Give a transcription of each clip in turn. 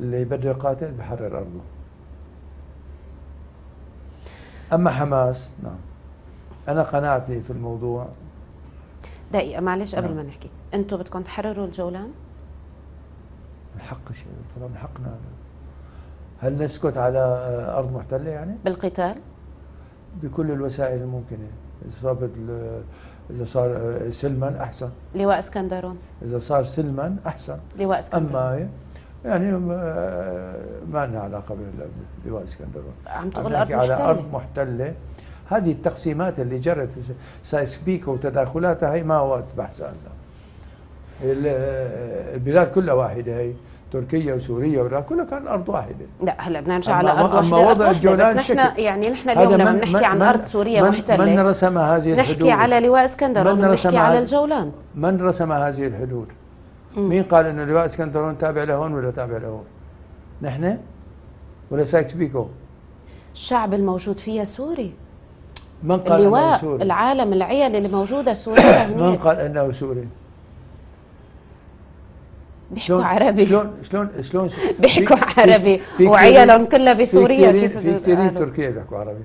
اللي بده يقاتل بحرر أرضه أما حماس نعم. أنا قناعتي في الموضوع. دقيقة معلش قبل نعم. ما نحكي. أنتم بدكم تحرروا الجولان؟ من حق شيء طبعا من حقنا. هل نسكت على أرض محتلة يعني؟ بالقتال؟ بكل الوسائل الممكنة. إذا إذا صار سلما أحسن. لواء اسكندرون. إذا صار سلما أحسن. لواء اسكندرون. أما يعني ما ما لنا علاقة بلواء اسكندرون عم تقول نحكي ارض على أرض محتلة. هذه التقسيمات اللي جرت سايكس بيكو وتداخلاتها هي ما وقت بحث عنها. ال- البلاد كلها واحدة هي تركيا وسوريا ولا كلها كان أرض واحدة. لا هلا بدنا نرجع على أرض أما واحدة. وضع أرض الجولان نحن. يعني نحن اليوم لما بنحكي عن أرض سوريا من, محتلة من رسم هذه الحدود؟ نحكي على لواء اسكندرون من ونحكي على الجولان. من رسم هذه الحدود. مين قال انه لواء اسكندرون تابع لهون ولا تابع لهون؟ نحن؟ ولا سايكس بيكو؟ الشعب الموجود فيها سوري. من قال إنه اللواء سوري؟ العالم العيال اللي موجودة سوريا من قال إنه سوري؟ بيحكوا عربي. شلون شلون شلون بيحكوا عربي. وعيالهم كلها بسوريا. كيف في كثيرين؟ تركيا بيحكوا عربي.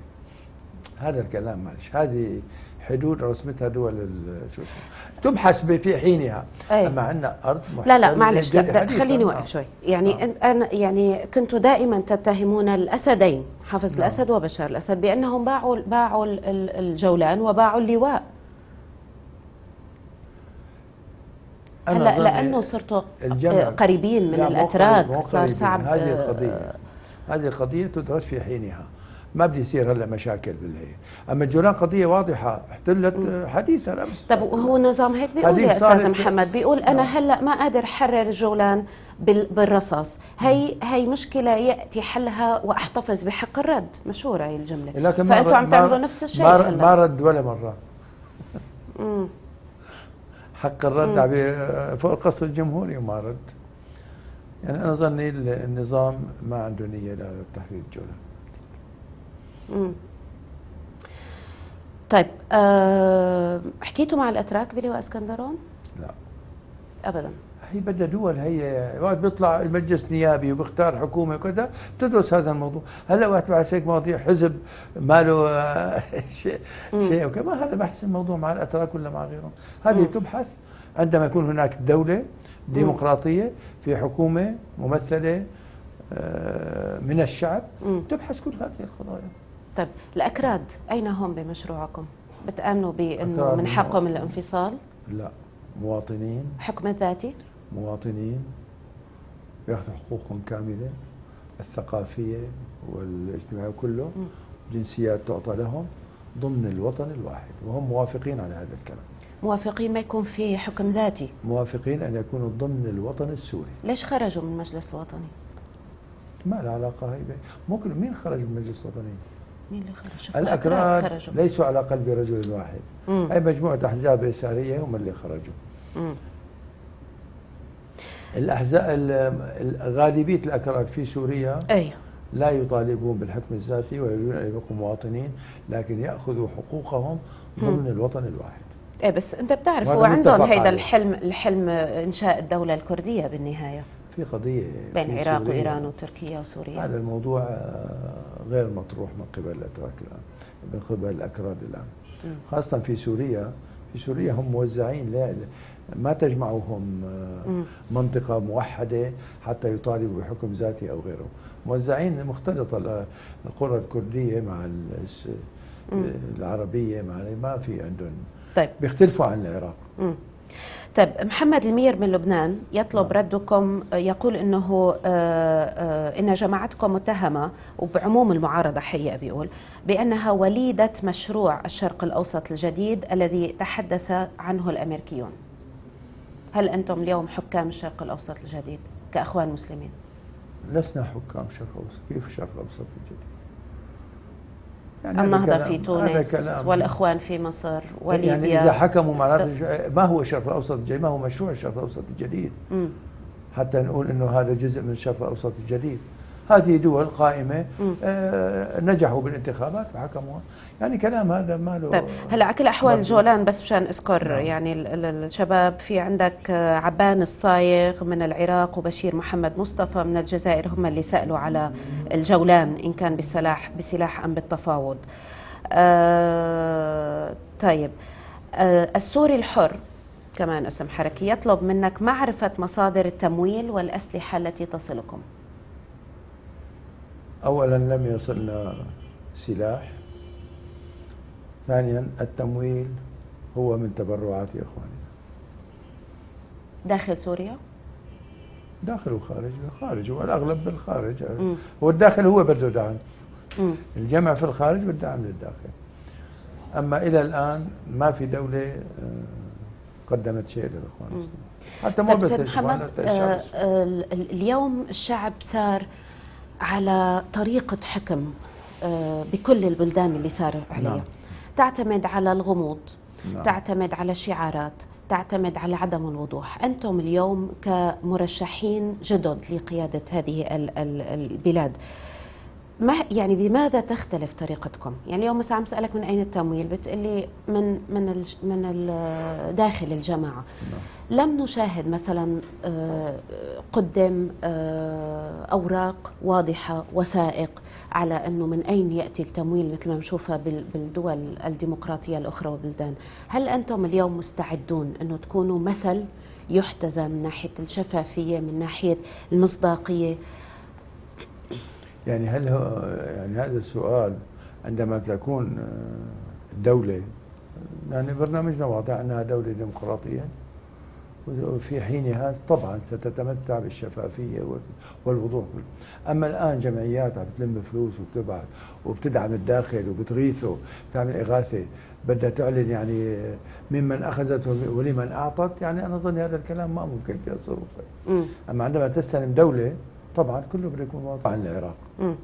هذا الكلام معلش. هذه حدود رسمتها دول شو اسمه تبحث في حينها أي. أما عندنا أرض لا لا معلش. خليني آه. اوقف شوي يعني آه. أنا يعني كنتوا دائما تتهمون الأسدين حافظ نعم. الأسد وبشار الأسد بأنهم باعوا باعوا ال- ال- الجولان وباعوا اللواء هلا لأنه صرتوا الجمع- قريبين من الأتراك صار. صعب هذه آه، القضية هذه القضية تدرس في حينها ما بدي يصير هلا مشاكل بالهي أما الجولان قضية واضحة احتلت حديثا امس طب وهو النظام هيك بيقول يا أستاذ محمد؟ بيقول أنا نعم. هلا ما قادر حرر الجولان بال- بالرصاص. هي هي مشكلة يأتي حلها وأحتفظ بحق الرد. مشهورة هي الجملة. لكن ما فأنتوا رد- عم تعملوا نفس الشيء ما, رد ولا مرة. مم. حق الرد فوق القصر الجمهوري وما رد. يعني أنا ظني ال- النظام ما عنده نية لتحرير الجولان مم. طيب أه حكيتوا مع الأتراك بلواء اسكندرون؟ لا ابدا هي بدها دول هي وقت بيطلع المجلس نيابي وبيختار حكومة وكذا بتدرس هذا الموضوع هلا وقت بعد هيك مواضيع حزب ماله شيء. شيء وكذا ما هذا بحث الموضوع مع الأتراك ولا مع غيرهم هذه مم. تبحث عندما يكون هناك دولة ديمقراطية في حكومة ممثلة آه، من الشعب مم. تبحث كل هذه القضايا طيب الأكراد أين هم بمشروعكم؟ بتأمنوا بأنه أكراد من حقهم الانفصال؟ لا مواطنين حكم الذاتي؟ مواطنين ياخذوا حقوقهم كاملة الثقافية والاجتماعية كله. جنسيات تعطى لهم ضمن الوطن الواحد وهم موافقين على هذا الكلام موافقين ما يكون في حكم ذاتي موافقين أن يكونوا ضمن الوطن السوري ليش خرجوا من المجلس الوطني؟ ما لها علاقه هي ممكن مين خرج من المجلس الوطني مين اللي خرج؟ شفنا الأكراد خرجوا ليسوا على قلب رجل واحد مم. أي مجموعة أحزاب يساريه هم اللي خرجوا مم. الأحزاب ال- غالبية الأكراد في سوريا أيوه لا يطالبون بالحكم الذاتي ويريدون أن يكونوا مواطنين لكن يأخذوا حقوقهم ضمن الوطن الواحد إيه بس أنت بتعرف هو عندهم هيدا. الحلم الحلم إنشاء الدولة الكردية بالنهاية في قضية بين العراق. وإيران وتركيا وسوريا هذا الموضوع آه، غير مطروح من قبل الأتراك الآن من قبل الأكراد الآن مم. خاصة في سوريا في سوريا هم موزعين لا ما تجمعهم آه،. منطقة موحدة حتى يطالبوا بحكم ذاتي أو غيره موزعين مختلطة ال- القرى الكردية مع مم. العربية مع ما في عندهم طيب بيختلفوا عن العراق. طيب محمد المير من لبنان يطلب. ردكم آه، يقول إنه آه، آه، إن جماعتكم متهمة وبعموم المعارضة حقيقه بيقول بأنها وليدة مشروع الشرق الأوسط الجديد الذي تحدث عنه الأمريكيون. هل أنتم اليوم حكام الشرق الأوسط الجديد كأخوان مسلمين؟ لسنا حكام شرق أوسط كيف شرق أوسط الجديد يعني كلام- في تونس والأخوان في مصر وليبيا يعني إذا حكموا معناته ما هو الشرق الأوسط الجديد؟ ما هو مشروع الشرق الأوسط الجديد. حتى نقول إنه هذا جزء من الشرق الأوسط الجديد. هذه دول قائمة. آه، نجحوا بالانتخابات وحكموها يعني كلام هذا ما له طيب هلا على كل برضو. جولان بس مشان أذكر نعم. يعني ال- ال- الشباب في عندك آه، عبان الصايغ من العراق وبشير محمد مصطفى من الجزائر هم اللي سألوا على الجولان إن كان بالسلاح بسلاح أم بالتفاوض. آه طيب آه السوري الحر كمان اسم حركي يطلب منك معرفة مصادر التمويل والأسلحة التي تصلكم. أولا لم يصلنا سلاح. ثانيا التمويل هو من تبرعات إخواننا. داخل سوريا؟ داخل وخارج. خارج والأغلب بالخارج. مم. والداخل هو بده دعم مم. الجمع في الخارج بالدعم للداخل. أما إلى الآن ما في دولة آه، قدمت شيء للإخوان. حتى مو طيب بس محمد آه، آه، ال- اليوم الشعب صار على طريقة حكم آه، بكل البلدان اللي صار عليها نعم. تعتمد على الغموض نعم. تعتمد على الشعارات تعتمد على عدم الوضوح أنتم اليوم كمرشحين جدد لقيادة هذه ال- ال- البلاد ما يعني بماذا تختلف طريقتكم؟ يعني اليوم مثلا عم اسالك من أين التمويل بتقلي من من من ال- داخل الجماعة نعم. لم نشاهد مثلا آه، قدم آه، أوراق واضحة وثائق على أنه من أين يأتي التمويل مثل ما بنشوفها بال- بالدول الديمقراطية الأخرى وبلدان، هل أنتم اليوم مستعدون أنه تكونوا مثل يحتذى من ناحية الشفافية من ناحية المصداقية يعني هل هو يعني هذا السؤال عندما تكون آه، الدولة يعني برنامجنا واضح أنها دولة ديمقراطية وفي حينها طبعا ستتمتع بالشفافية وال- والوضوح أما الآن جمعيات عم تلم فلوس وبتبعث وبتدعم الداخل وبتغيثه تعمل إغاثة بدها تعلن يعني ممن أخذت ولمن أعطت يعني أنا أظن هذا الكلام ما ممكن يصير. أما عندما تستلم دولة طبعا كله بده يكون واضح عن العراق مم.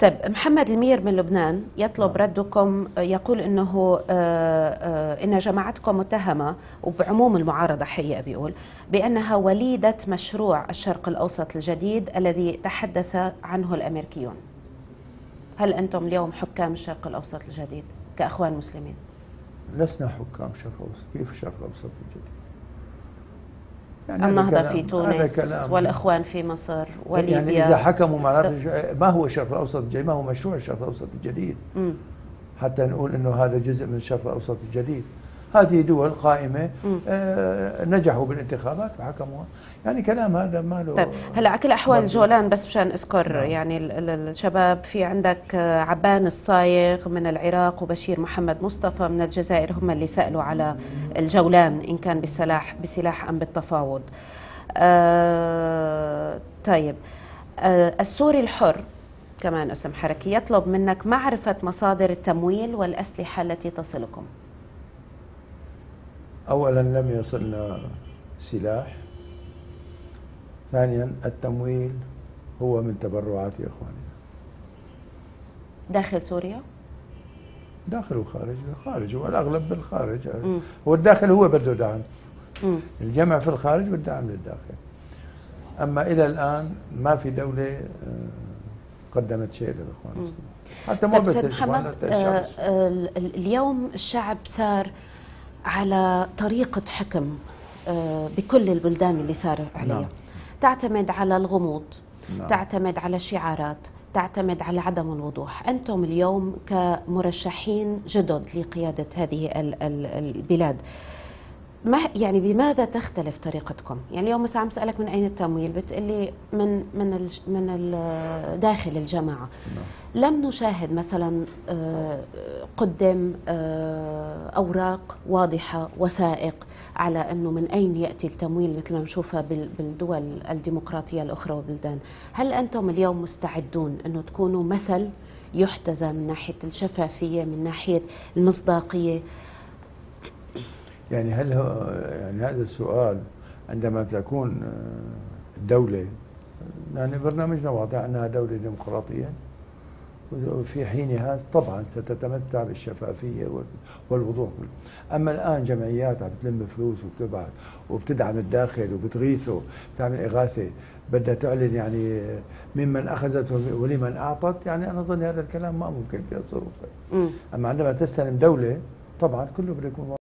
طيب محمد المير من لبنان يطلب نعم. ردكم يقول إنه آه، آه، إن جماعتكم متهمة وبعموم المعارضة حقيقه بيقول بأنها وليدة مشروع الشرق الأوسط الجديد الذي تحدث عنه الأمريكيون. هل أنتم اليوم حكام الشرق الأوسط الجديد كأخوان مسلمين؟ لسنا حكام شرق الأوسط، كيف الشرق الأوسط الجديد؟ يعني كلام- في تونس كلام. والإخوان في مصر وليبيا يعني إذا حكموا معناته ما هو الشرق الأوسط الجديد؟ ما هو مشروع الشرق الأوسط الجديد. حتى نقول إنه هذا جزء من الشرق الأوسط الجديد. هذه دول قائمة مم. آه، نجحوا بالانتخابات وحكموها، يعني كلام هذا ما له طيب هلا على كل برضو. جولان بس مشان أذكر نعم. يعني ال- ال- الشباب في عندك آه، عبان الصايغ من العراق وبشير محمد مصطفى من الجزائر هم اللي سألوا على الجولان إن كان بالسلاح بسلاح أم بالتفاوض. آه طيب آه السوري الحر كمان اسم حركي يطلب منك معرفة مصادر التمويل والأسلحة التي تصلكم. اولا لم يصلنا سلاح. ثانيا التمويل هو من تبرعات إخواننا. داخل سوريا؟ داخل وخارج. خارج والأغلب بالخارج. والداخل هو بده دعم. الجمع في الخارج بالدعم للداخل. أما إلى الآن ما في دولة آه، قدمت شيء للإخوان حتى مو طيب بس محمد آه، الشعب آه، ال- ال- اليوم الشعب صار على طريقة حكم آه، بكل البلدان اللي صار عليها نعم. تعتمد على الغموض نعم. تعتمد على الشعارات تعتمد على عدم الوضوح أنتم اليوم كمرشحين جدد لقيادة هذه ال- ال- البلاد ما يعني بماذا تختلف طريقتكم؟ يعني اليوم مثلا عم اسالك من أين التمويل بتقلي من من من ال- داخل الجماعه نعم. لم نشاهد مثلا آه، قدم آه، أوراق واضحة وثائق على أنه من أين يأتي التمويل مثل ما بنشوفها بال- بالدول الديمقراطية الأخرى وبلدان، هل أنتم اليوم مستعدون أنه تكونوا مثل يحتذى من ناحية الشفافية من ناحية المصداقية يعني هل هو يعني هذا السؤال عندما تكون آه، الدولة يعني برنامجنا واضح أنها دولة ديمقراطية وفي حينها طبعا ستتمتع بالشفافية وال- والوضوح أما الآن جمعيات عم بتلم فلوس وبتبعت وبتدعم الداخل وبتغيثه بتعمل إغاثة بدها تعلن يعني ممن أخذت ولمن أعطت يعني أنا أظن هذا الكلام ما ممكن في الظروف. أما عندما تستلم دولة طبعا كله بده يكون